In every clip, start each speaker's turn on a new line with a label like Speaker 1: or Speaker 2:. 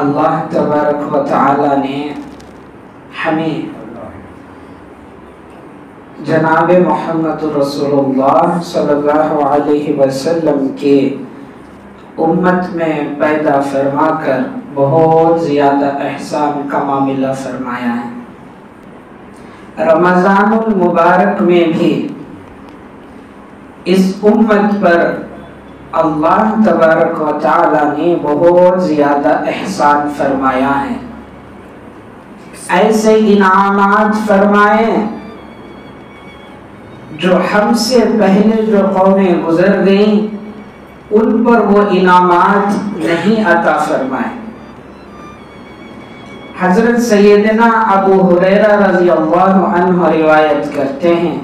Speaker 1: अल्लाह तबारक व ताला ने हमें जनाब मोहम्मद रसूलुल्लाह सल्लल्लाहु अलैहि वसल्लम के उम्मत में पैदा फरमाकर बहुत ज़्यादा एहसान का मामला फरमाया है रमज़ानुल मुबारक में भी इस उम्मत पर अल्लाह तबारक व ताला ने बहुत ज़्यादा एहसान फरमाया है। ऐसे इनामात फरमाए जो हमसे पहले जो कौमें गुजर गई, उन पर वो इनामात नहीं अता फरमाए। हज़रत सैदना अबू हुरैरा रज़ी अल्लाह रिवायत करते हैं।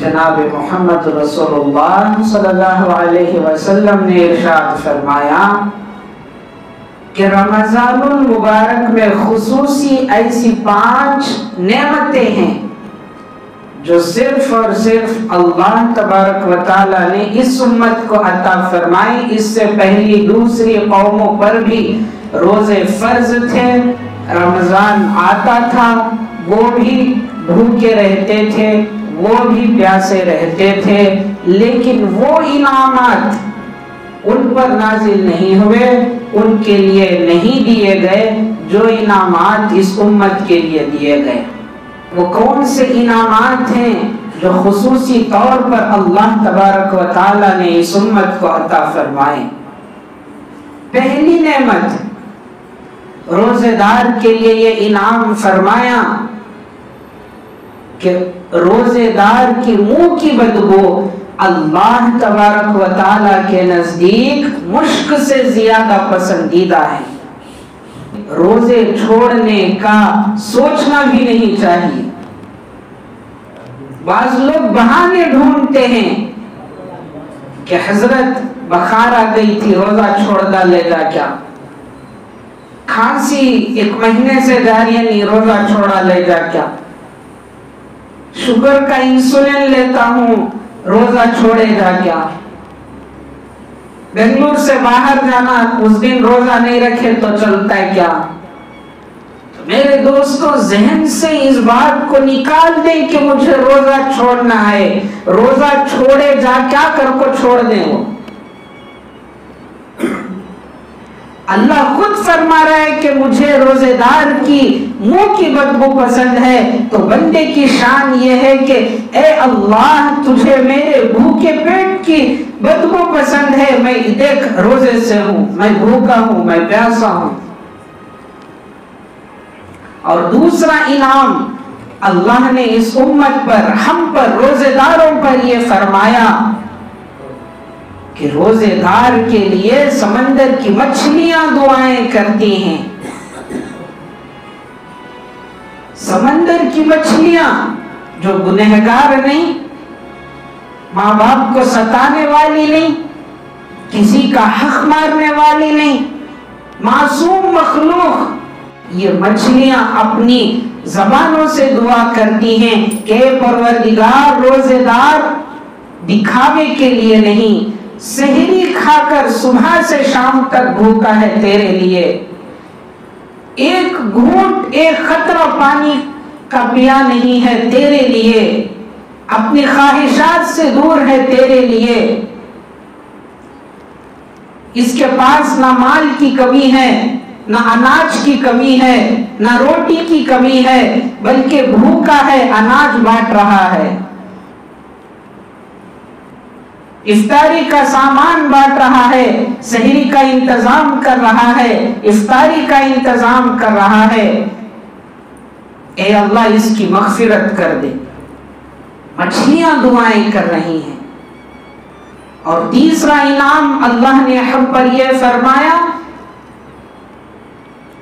Speaker 1: जनाब मोहम्मद रसूलुल्लाह सल्लल्लाहु अलैहि वसल्लम ने इरशाद फरमाया कि रमज़ानुल मुबारक में खुसूसी ऐसी पाँच नेमतें हैं, जो सिर्फ़ और सिर्फ़ अल्लाह तबारक व ताला ने इस उम्मत को अता फरमाई। इससे पहली दूसरी कौमों पर भी रोज़े फ़र्ज़ थे। रमज़ान आता था, वो भी भूखे रहते थे, वो भी प्यासे रहते थे, लेकिन वो इनामात उन पर नाजिल नहीं हुए, उनके लिए नहीं दिए गए, जो इनामात इस उम्मत के लिए दिए गए। वो कौन से इनामात हैं जो खसूसी तौर पर अल्लाह तबारक व ने इस उम्मत को अता फरमाए? पहली नेमत रोजेदार के लिए ये इनाम फरमाया कि रोजेदार की मुँह की बदबू अल्लाह तबारक व ताला के नज़दीक मुश्क से ज़्यादा पसंदीदा है। रोज़े छोड़ने का सोचना भी नहीं चाहिए। बाज लोग बहाने ढूंढते हैं कि हज़रत बखार गई थी, रोजा छोड़ डालेगा क्या? खांसी, एक महीने से जारी रोजा छोड़ा लेगा क्या? शुगर का इंसुलिन लेता हूँ, रोजा छोड़ेगा क्या? बेंगलुरु से बाहर जाना, उस दिन रोजा नहीं रखे तो चलता है क्या? तो मेरे दोस्तों, जहन से इस बात को निकाल दे कि मुझे रोजा छोड़ना है। रोजा छोड़े जा, क्या कर को छोड़ दे वो? अल्लाह खुद फरमा रहा है कि मुझे रोजेदार की मुँह की बदबू पसंद है। तो बंदे की शान ये है कि, ए अल्लाह, तुझे मेरे भूखे पेट की बदबू पसंद है। मैं देख, रोज़े से हूँ। मैं भूखा हूँ, मैं प्यासा हूँ। और दूसरा इनाम, अल्लाह ने इस उम्मत पर, हम पर, रोजेदारों पर यह फरमाया कि रोजेदार के लिए समंदर की मछलियाँ दुआएँ करती हैं। समंदर की मछलियाँ जो गुनहगार नहीं माँ बाप को सताने वाली नहीं, किसी का हक मारने वाली नहीं, मासूम मखलूक, ये मछलियाँ अपनी जबानों से दुआ करती हैं, कि परवरदिगार, रोजेदार, दिखावे के लिए नहीं सहरी खाकर सुबह से शाम तक भूखा है तेरे लिए। एक घूट, एक खतरा पानी का पिया नहीं है तेरे लिए। अपनी ख्वाहिशात से दूर है तेरे लिए। इसके पास ना माल की कमी है, ना अनाज की कमी है, ना रोटी की कमी है, बल्कि भूखा है, अनाज बांट रहा है। इफ्तारी का सामान बांट रहा है सहरी का इंतज़ाम कर रहा है इफ्तारी का इंतज़ाम कर रहा है। ए अल्लाह, इसकी मगफिरत कर दे। मछलियाँ दुआएँ कर रही हैं। और तीसरा इनाम अल्लाह ने हम पर यह फरमाया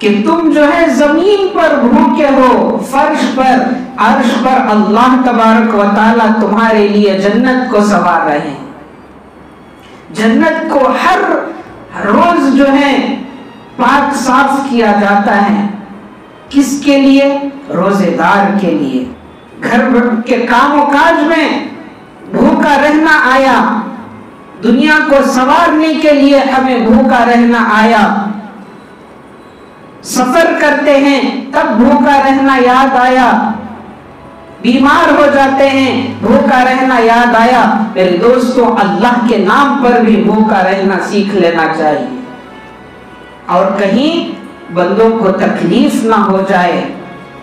Speaker 1: कि तुम जो है ज़मीन पर भूखे हो, फर्श पर, अर्श पर अल्लाह तबारक व ताला तुम्हारे लिए जन्नत को सवार रहे हैं। जन्नत को हर रोज जो है पाक साफ़ किया जाता है। किसके लिए? रोजेदार के लिए। घर के कामों काज में भूखा रहना आया। दुनिया को संवारने के लिए हमें भूखा रहना आया। सफ़र करते हैं, तब भूखा रहना याद आया। बीमार हो जाते हैं। भूखा रहना याद आया, मेरे दोस्तों, अल्लाह के नाम पर भी भूखा रहना सीख लेना चाहिए। और कहीं बंदों को तकलीफ़ ना हो जाए,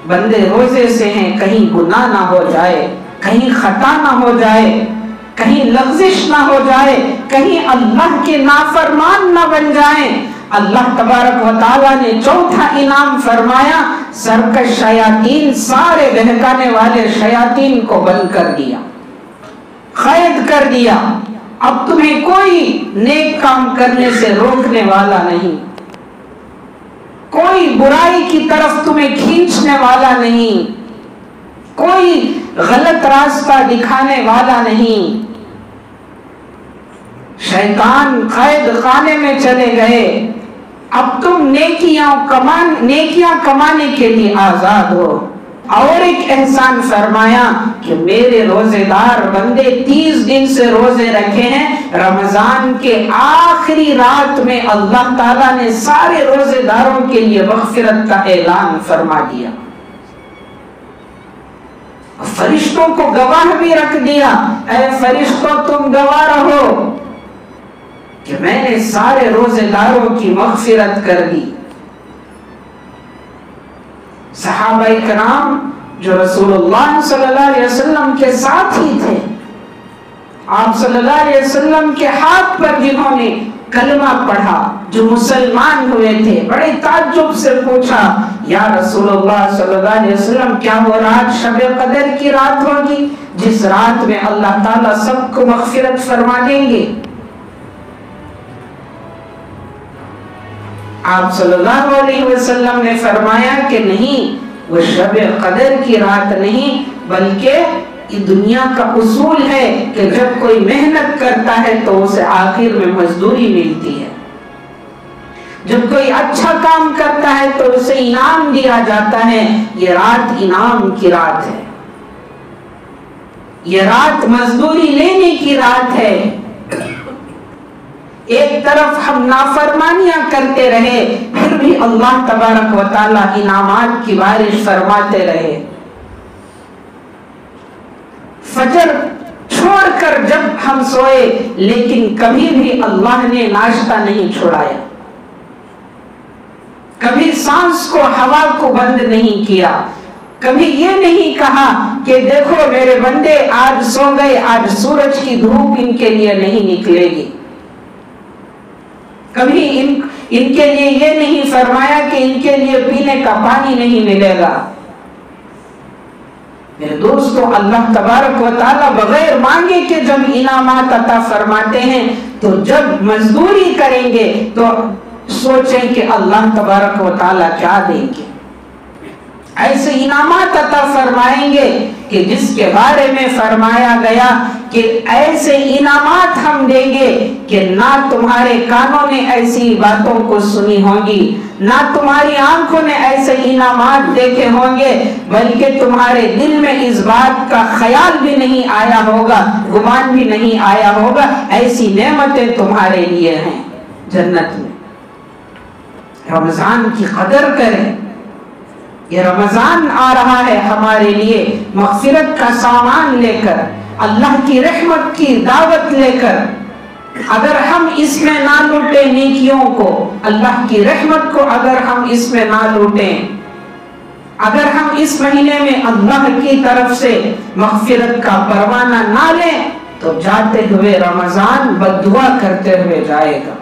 Speaker 1: बंदे रोज़े से हैं, कहीं गुनाह ना हो जाए, कहीं खता ना हो जाए, कहीं लफ्जिश ना हो जाए, कहीं अल्लाह के नाफरमान ना बन जाए अल्लाह तबारक व ताला ने चौथा इनाम फरमाया सरकश शयातीन, सारे बहकाने वाले शयातीन को बंद कर दिया। कैद कर दिया। अब तुम्हें कोई नेक काम करने से रोकने वाला नहीं। कोई बुराई की तरफ़ तुम्हें खींचने वाला नहीं। कोई गलत रास्ता दिखाने वाला नहीं। शैतान कैद खाने में चले गए। अब तुम नेकियाँ कमान, नेकियाँ कमाने के लिए आज़ाद हो। और एक एहसान फरमाया कि मेरे रोजेदार बंदे तीस दिन से रोज़े रखे हैं, रमज़ान के आखिरी रात में अल्लाह ताला ने सारे रोजेदारों के लिए मगफिरत का ऐलान फरमा दिया। फरिश्तों को गवाह भी रख दिया। ऐ फरिश्तों, तुम गवाह रहो। कि मैंने सारे रोजेदारों की मगफिरत कर दी। सहाबा कराम जो रसूलुल्लाह सल्लल्लाहु अलैहि वसल्लम के साथ ही थे, आप सल्लल्लाहु अलैहि वसल्लम के हाथ पर जिन्होंने कलमा पढ़ा, जो मुसलमान हुए थे, बड़े ताज्जुब से पूछा, या रसूलुल्लाह सल्लल्लाहु अलैहि वसल्लम, क्या वो रात शब कदर की रात होगी, जिस रात में अल्लाह ताला सबको मगफिरत फरमा देंगे? आप सल्लल्लाहु अलैहि वसल्लम ने फरमाया कि नहीं वो शब कदर की रात नहीं, बल्कि दुनिया का उसूल है कि जब कोई मेहनत करता है तो उसे आखिर में मजदूरी मिलती है। जब कोई अच्छा काम करता है तो उसे इनाम दिया जाता है। ये रात इनाम की रात है। ये रात मजदूरी लेने की रात है। एक तरफ़ हम नाफरमानियाँ करते रहे, फिर भी अल्लाह तबारक व ताला इनामात की बारिश फरमाते रहे। फजर छोड़कर जब हम सोए, लेकिन कभी भी अल्लाह ने नाश्ता नहीं छोड़ाया। कभी सांस को, हवा को बंद नहीं किया। कभी ये नहीं कहा कि देखो मेरे बंदे आज सो गए, आज सूरज की धूप इनके लिए नहीं निकलेगी। कभी इन, इनके लिए ये नहीं फरमाया कि इनके लिए पीने का पानी नहीं मिलेगा। मेरे दोस्तों अल्लाह तबारक व ताला बगैर मांगे के जब इनामात अता फरमाते हैं तो जब मजदूरी करेंगे तो सोचें कि अल्लाह तबारक व ताला क्या देंगे। ऐसे इनामात अता फरमाएँगे कि जिसके बारे में फरमाया गया कि ऐसे इनामात हम देंगे कि ना तुम्हारे कानों ने ऐसी बातों को सुनी होगी, ना तुम्हारी आँखों ने ऐसे इनामात देखे होंगे, बल्कि तुम्हारे दिल में इस बात का ख्याल भी नहीं आया होगा, गुमान भी नहीं आया होगा, ऐसी नेमतें तुम्हारे लिए हैं। जन्नत में रमज़ान की कदर करें। ये रमज़ान आ रहा है हमारे लिए, मगफिरत का सामान लेकर, अल्लाह की रहमत की दावत लेकर। अगर हम इसमें ना लूटे नेकियों को, अल्लाह की रहमत को अगर हम इसमें ना लूटे, अगर हम इस महीने में अल्लाह की तरफ़ से मगफिरत का परवाना ना लें तो जाते हुए रमज़ान बदुआ करते हुए जाएगा।